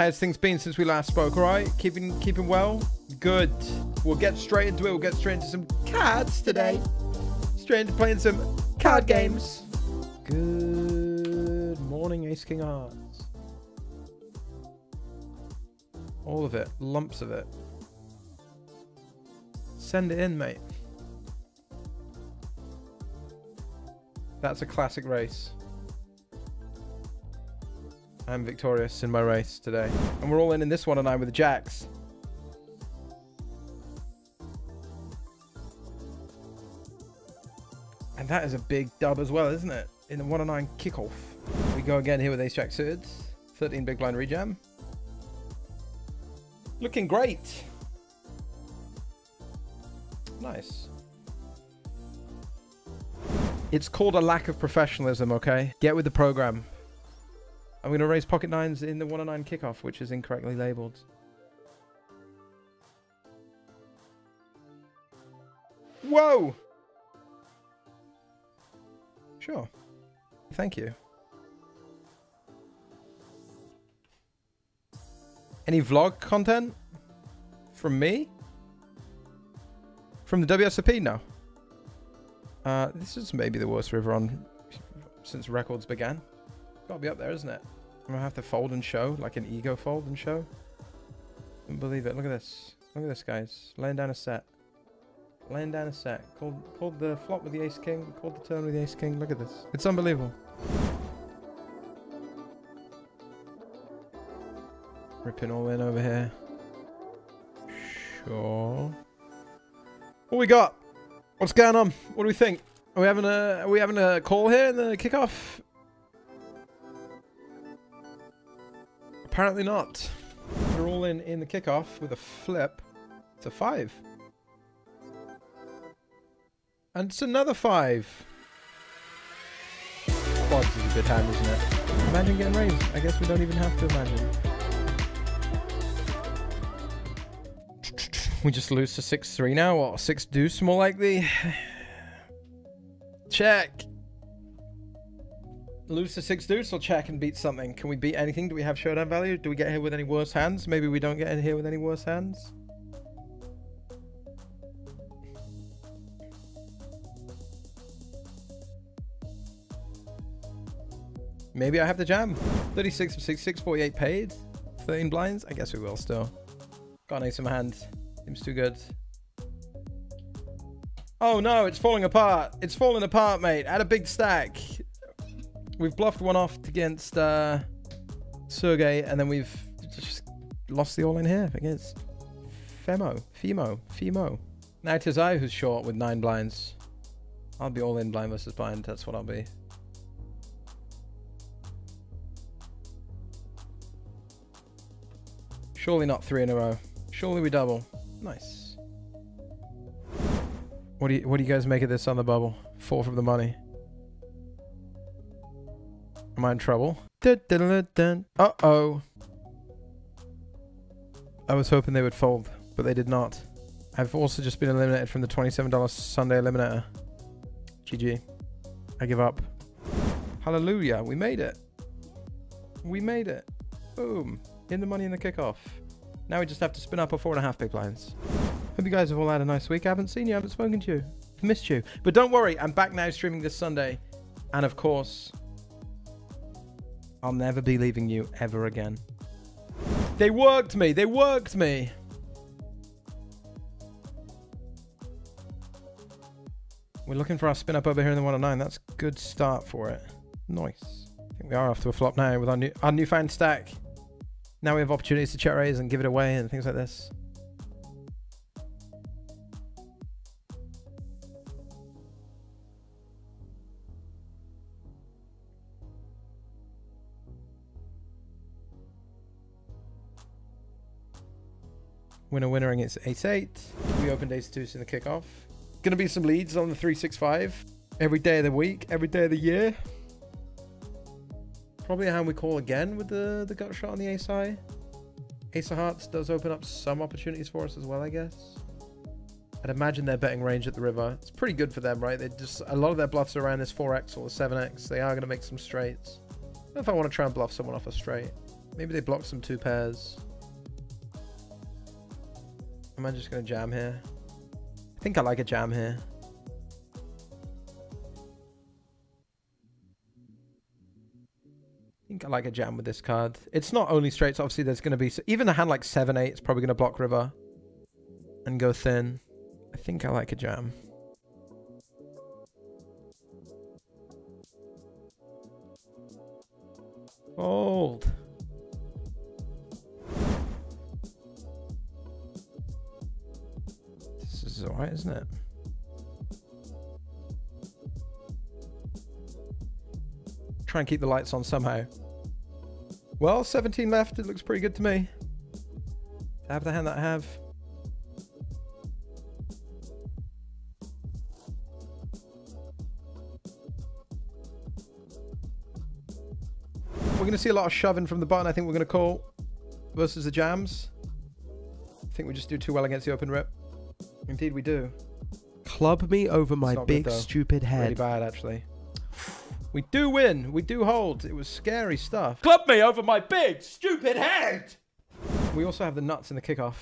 How's things been since we last spoke, all right? Keeping keeping well? Good. We'll get straight into it. We'll get straight into some cards today. Straight into playing some card games. Good morning, Ace King Hearts. All of it. Lumps of it. Send it in, mate. That's a classic race. I'm victorious in my race today. And we're all in in this one and I'm with the Jacks. And that is a big dub as well, isn't it? In the 109 kickoff. We go again here with Ace Jack suited. 13 big blind rejam. Looking great. Nice. It's called a lack of professionalism, okay? Get with the program. I'm going to raise pocket nines in the 109 kickoff, which is incorrectly labeled. Whoa! Sure. Thank you. Any vlog content? From me? From the WSOP? No. Uh, this is maybe the worst river on since records began. Gotta be up there, isn't it? I'm gonna have to fold and show, like an ego fold and show. Couldn't believe it. Look at this. Look at this, guys. Laying down a set. Laying down a set. Called, called the flop with the ace king. Called the turn with the ace king. Look at this. It's unbelievable. Ripping all in over here. Sure. What we got? What's going on? What do we think? Are we having a are we having a call here in the kickoff? Apparently not. We're all in in the kickoff with a flip. A five. And it's another five. Quads is a good hand, isn't it? Imagine getting raised. I guess we don't even have to imagine. We just lose to 6-3 now, or 6 deuce more likely. Check. Lose to 6 deuce or check and beat something? Can we beat anything? Do we have showdown value? Do we get here with any worse hands? Maybe we don't get in here with any worse hands? Maybe I have the jam. 36 for 6, 648 paid. 13 blinds? I guess we will still. Got an ace in my hand. Seems too good. Oh no, it's falling apart. It's falling apart, mate. Add a big stack. We've bluffed one off against uh, Sergey, and then we've just lost the all-in here against Femo. Femo. Femo. Now it is I who's short with nine blinds. I'll be all-in blind versus blind. That's what I'll be. Surely not three in a row. Surely we double. Nice. What do you what do you guys make of this on the bubble? Four from the money. Am I in trouble? Uh oh. I was hoping they would fold, but they did not. I've also just been eliminated from the $27 Sunday Eliminator. GG. I give up. Hallelujah, we made it. We made it. Boom. In the money in the kickoff. Now we just have to spin up our four and a half big blinds. Hope you guys have all had a nice week. I haven't seen you, I haven't spoken to you. I've missed you. But don't worry, I'm back now streaming this Sunday. And of course, I'll never be leaving you ever again. They worked me. They worked me. We're looking for our spin up over here in the 109. That's a good start for it. Nice. I think we are off to a flop now with our new our newfound stack. Now we have opportunities to check raise and give it away and things like this. Winner winner against ace 8. We opened ace 2 in the kickoff. Gonna be some leads on the 365. Every day of the week, every day of the year. Probably a hand we call again with the, the gut shot on the ace high. Ace of hearts does open up some opportunities for us as well, I guess. I'd imagine their betting range at the river. It's pretty good for them, right? They just a lot of their bluffs are around this 4x or the 7x. They are going to make some straights. if I want to try and bluff someone off a straight. Maybe they block some two pairs. Am I just going to jam here? I think I like a jam here. I think I like a jam with this card. It's not only straights. Obviously, there's going to be... Even a hand like 7-8 is probably going to block river. And go thin. I think I like a jam. Fold. Is alright, isn't it? Try and keep the lights on somehow. Well, 17 left. It looks pretty good to me. Have the hand that I have. We're going to see a lot of shoving from the button. I think we're going to call versus the jams. I think we just do too well against the open rip. Indeed, we do. Club me over my not good, big though. stupid Really head. bad, actually. We do win. We do hold. It was scary stuff. Club me over my big, stupid head! We also have the nuts in the kickoff.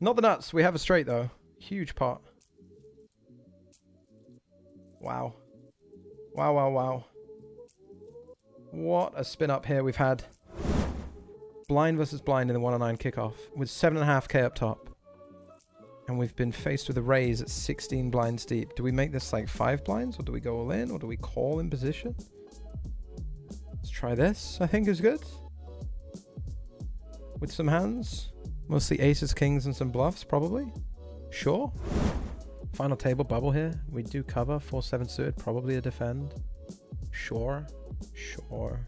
Not the nuts. We have a straight, though. Huge pot. Wow. Wow, wow, wow. What a spin up here we've had. Blind versus blind in the 109 kickoff with 7.5k up top. And we've been faced with a raise at 16 blinds deep. Do we make this like 5 blinds or do we go all in or do we call in position? Let's try this, I think is good. With some hands. Mostly aces, kings, and some bluffs, probably. Sure. Final table bubble here. We do cover 4-7 suited, probably a defend. Sure. Sure.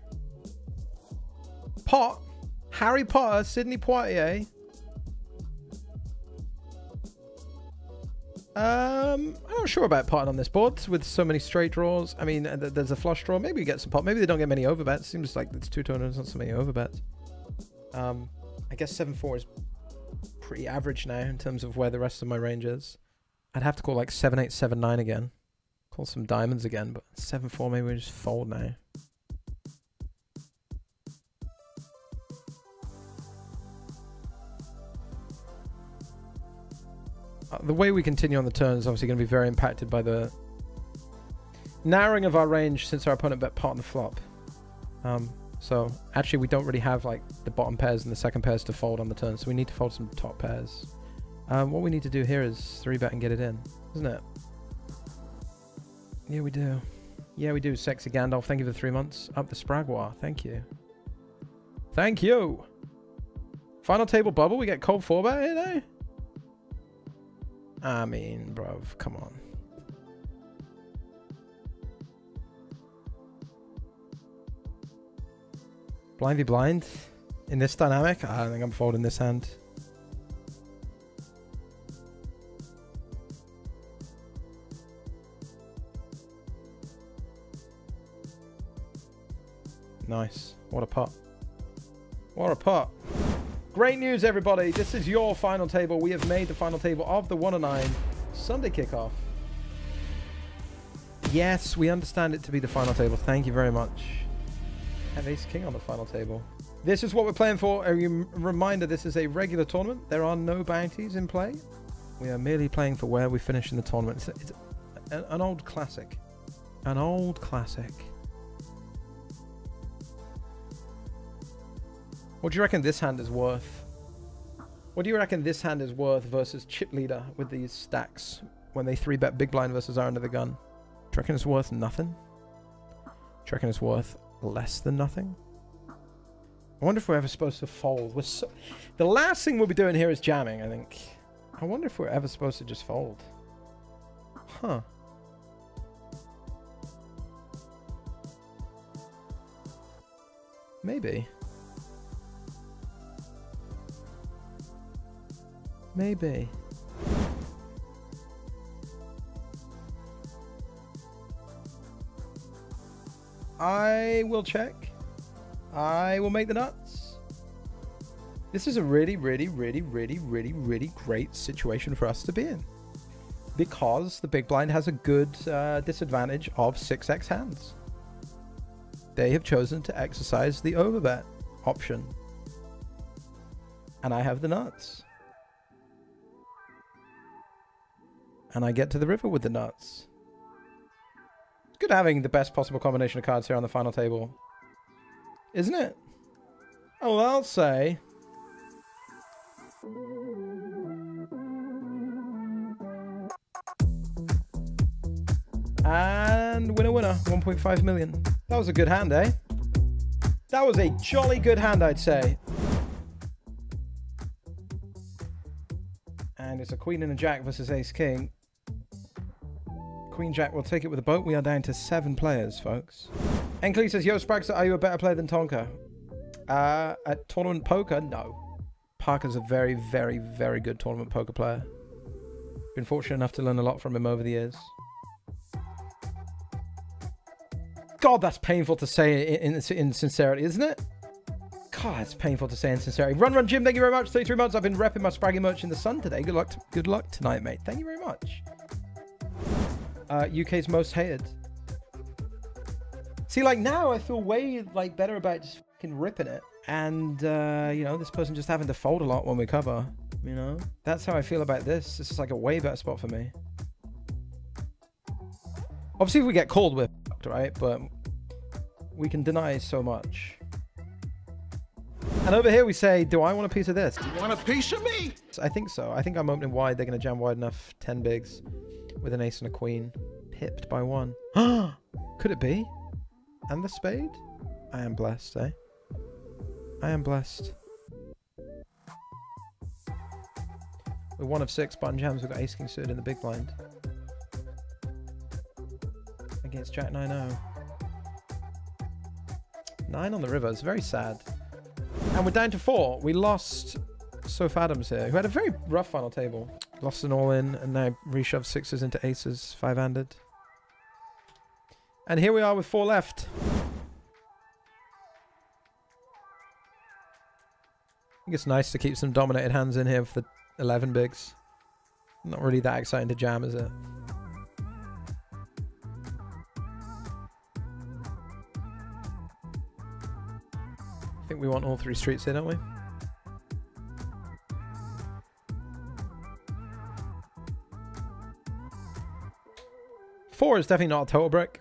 Pot. Harry Potter, Sidney Poitier. Um, I'm not sure about potting on this board with so many straight draws. I mean, uh, there's a flush draw. Maybe we get some pot. Maybe they don't get many overbets. Seems like it's two toners, not so many overbets. Um, I guess 7-4 is pretty average now in terms of where the rest of my range is. I'd have to call like 7-8, 7-9 again. Call some diamonds again, but 7-4 maybe we just fold now. The way we continue on the turn is obviously going to be very impacted by the narrowing of our range since our opponent bet pot on the flop. Um, so actually we don't really have like the bottom pairs and the second pairs to fold on the turn, so we need to fold some top pairs. Um, what we need to do here is three bet and get it in, isn't it? Yeah, we do. Yeah, we do. Sexy Gandalf, thank you for three months. Up the Spragwa, thank you. Thank you. Final table bubble, we get cold four bet here? I mean, bruv, come on. Blind v blind in this dynamic? I don't think I'm folding this hand. Nice. What a pot. What a pot. Great news, everybody. This is your final table. We have made the final table of the 109 Sunday kickoff. Yes, we understand it to be the final table. Thank you very much. Have Ace King on the final table. This is what we're playing for. A reminder, this is a regular tournament. There are no bounties in play. We are merely playing for where we finish in the tournament. It's, it's an old classic. An old classic. What do you reckon this hand is worth? What do you reckon this hand is worth versus chip leader with these stacks when they three bet big blind versus are under the gun? Do you reckon it's worth nothing? Do you reckon it's worth less than nothing? I wonder if we're ever supposed to fold. We're so the last thing we'll be doing here is jamming, I think. I wonder if we're ever supposed to just fold. Huh. Maybe. Maybe. I will check. I will make the nuts. This is a really, really, really, really, really, really great situation for us to be in. Because the big blind has a good uh, disadvantage of 6x hands. They have chosen to exercise the overbet. option. And I have the nuts. And I get to the river with the nuts. It's good having the best possible combination of cards here on the final table. Isn't it? Oh, well, I'll say. And winner, winner, 1.5 million. That was a good hand, eh? That was a jolly good hand, I'd say. And it's a queen and a jack versus ace king. Queen jack will take it with a boat. We are down to seven players, folks. Enkley says, Yo, Sprags, are you a better player than Tonka? Uh, at tournament poker, no. Parker's a very, very, very good tournament poker player. Been fortunate enough to learn a lot from him over the years. God, that's painful to say in, in, in sincerity, isn't it? God, it's painful to say in sincerity. Run, run, Jim. Thank you very much. 33 months. I've been repping my Spraggy merch in the sun today. Good luck. Good luck tonight, mate. Thank you very much. Uh, UK's most hated. See, like now, I feel way like better about just fucking ripping it, and uh, you know, this person just having to fold a lot when we cover. You know, that's how I feel about this. This is like a way better spot for me. Obviously, if we get called, we're fucked, right? But we can deny so much. And over here we say, do I want a piece of this? Do you want a piece of me? I think so. I think I'm opening wide. They're going to jam wide enough. 10 bigs with an ace and a queen. Pipped by one. Could it be? And the spade? I am blessed, eh? I am blessed. With one of six button jams, we've got ace king suited in the big blind. Against jack 9-0. Nine on the river. It's very sad. And we're down to four. We lost Soph Adams here, who had a very rough final table. Lost an all-in, and now reshoved sixes into aces, five-handed. And here we are with four left. I think it's nice to keep some dominated hands in here for the 11 bigs. Not really that exciting to jam, is it? I think we want all three streets here, don't we? Four is definitely not a total brick.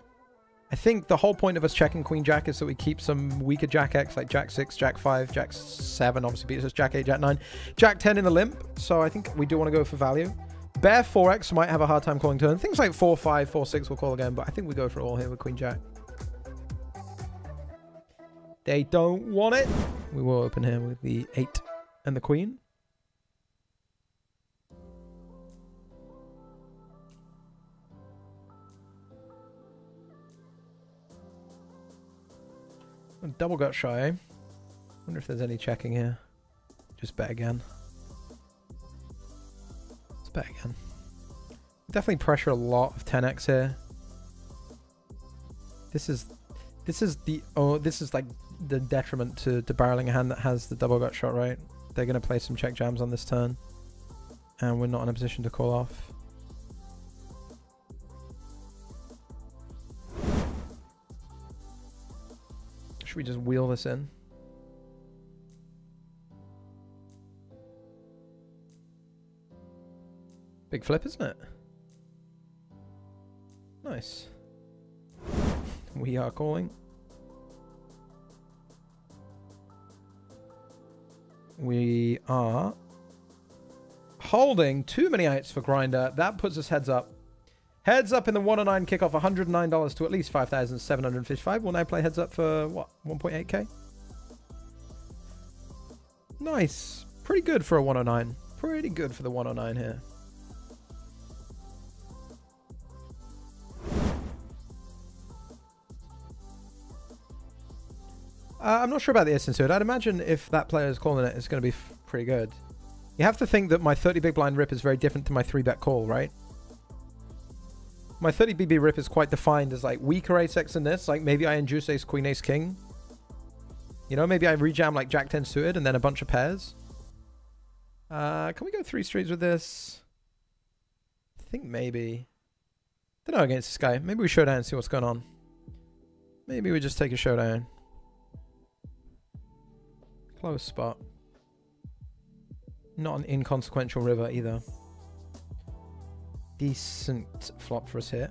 I think the whole point of us checking Queen Jack is that we keep some weaker Jack X, like Jack 6, Jack 5, Jack 7, obviously beats us, Jack 8, Jack 9, Jack 10 in the limp. So I think we do want to go for value. Bare 4X might have a hard time calling turn. Things like 4, 5, 4, 6 will call again, but I think we go for all here with Queen Jack. They don't want it. We will open here with the 8 and the Queen. Double gut shy. Wonder if there's any checking here. Just bet again. Let's bet again. Definitely pressure a lot of 10x here. This is this is the oh this is like the detriment to, to barreling a hand that has the double gut shot, right? They're gonna play some check jams on this turn. And we're not in a position to call off. Should we just wheel this in? Big flip, isn't it? Nice. We are calling. We are holding too many eights for Grinder. That puts us heads up. Heads up in the 109 kickoff, $109 to at least 5,755. We'll now play heads up for, what, 1.8k? Nice. Pretty good for a 109. Pretty good for the 109 here. Uh, I'm not sure about the essence it. I'd imagine if that player is calling it, it's going to be pretty good. You have to think that my 30 big blind rip is very different to my 3 bet call, right? My 30 BB rip is quite defined as like weaker ace X in this. Like maybe I induce ace queen ace king. You know, maybe I rejam like jack 10 suited and then a bunch of pairs. Uh, can we go three streets with this? I think maybe. Don't know against this guy. Maybe we showdown and see what's going on. Maybe we just take a showdown. Close spot. Not an inconsequential river either. Decent flop for us here.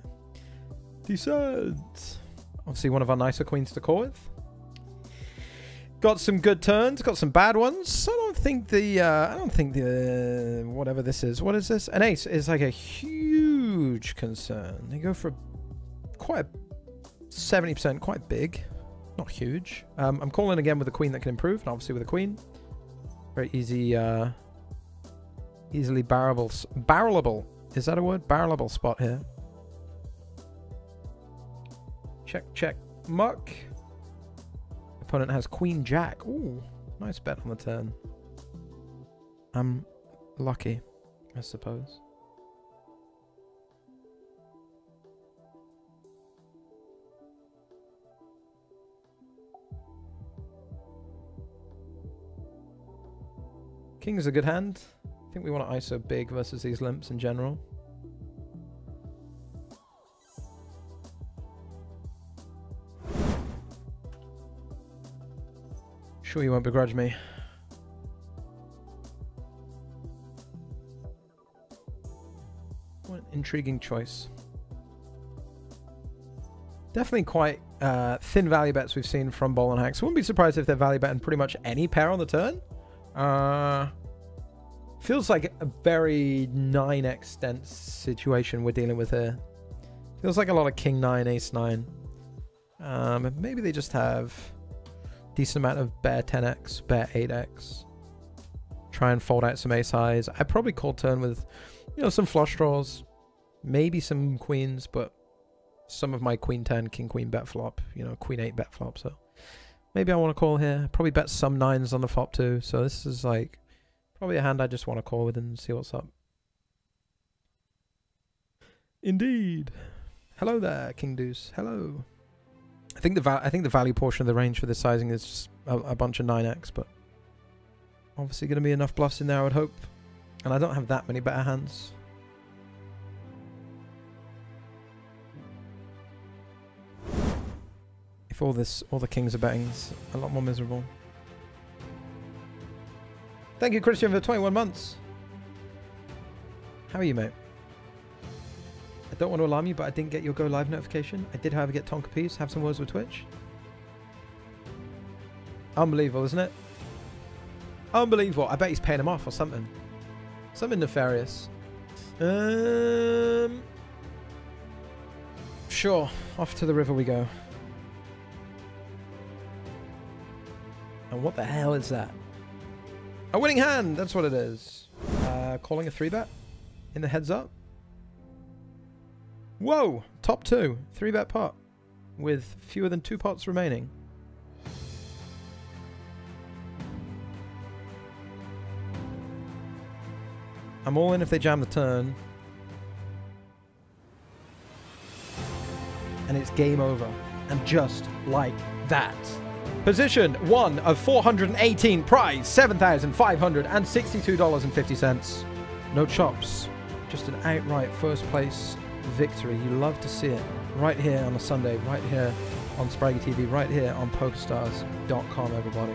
Decent. Obviously, one of our nicer queens to call with. Got some good turns. Got some bad ones. I don't think the. Uh, I don't think the uh, whatever this is. What is this? An ace is like a huge concern. They go for a, quite seventy percent, quite big, not huge. Um, I'm calling again with a queen that can improve, and obviously with a queen, very easy, uh, easily barrelable, barrelable. Is that a word? Barrelable spot here. Check, check, muck. Opponent has Queen Jack. Ooh, nice bet on the turn. I'm lucky, I suppose. King is a good hand. I think we want to ISO big versus these limps in general. Sure you won't begrudge me. What an intriguing choice. Definitely quite uh, thin value bets we've seen from Ball and Hacks. Wouldn't be surprised if they're value betting pretty much any pair on the turn. Uh, feels like a very 9x dense situation we're dealing with here. Feels like a lot of King 9, Ace 9. Um, maybe they just have decent amount of bare 10x, bare 8x. Try and fold out some ace highs. I probably call turn with, you know, some flush draws, maybe some queens, but some of my queen 10, king queen bet flop, you know, queen 8 bet flop. So maybe I want to call here. Probably bet some nines on the flop too. So this is like probably a hand I just want to call with and see what's up. Indeed. Hello there, King Deuce. Hello. I think the I think the value portion of the range for this sizing is just a, a bunch of 9x, but obviously going to be enough bluffs in there, I would hope. And I don't have that many better hands. If all this, all the kings are betting, it's a lot more miserable. Thank you, Christian, for 21 months. How are you, mate? I don't want to alarm you, but I didn't get your go live notification. I did, however, get Tonka Piece, have some words with Twitch. Unbelievable, isn't it? Unbelievable. I bet he's paying him off or something. Something nefarious. Um, sure. Off to the river we go. And what the hell is that? A winning hand! That's what it is. Uh, calling a three bet in the heads up. Whoa! Top two. Three bet pot. With fewer than two pots remaining. I'm all in if they jam the turn. And it's game over. And just like that. Position one of 418, prize $7,562.50. No chops, just an outright first place victory. You love to see it right here on a Sunday, right here on Spraggy TV, right here on PokerStars.com, everybody.